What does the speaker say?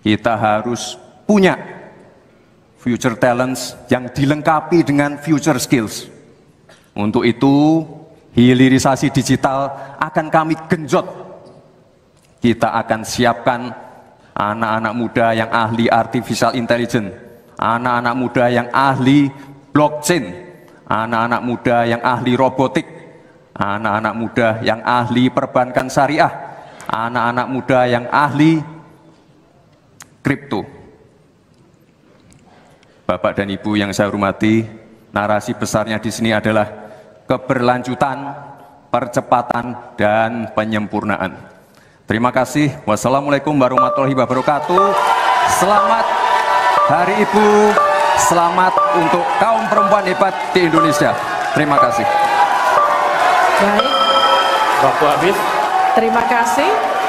kita harus punya future talents yang dilengkapi dengan future skills. Untuk itu, hilirisasi digital akan kami genjot. Kita akan siapkan anak-anak muda yang ahli artificial intelligence, anak-anak muda yang ahli blockchain, anak-anak muda yang ahli robotik, anak-anak muda yang ahli perbankan syariah, anak-anak muda yang ahli kripto. Bapak dan Ibu yang saya hormati, narasi besarnya di sini adalah keberlanjutan, percepatan, dan penyempurnaan. Terima kasih. Wassalamualaikum warahmatullahi wabarakatuh. Selamat Hari Ibu. Selamat untuk kaum perempuan hebat di Indonesia. Terima kasih. Baik. Waktu habis. Terima kasih.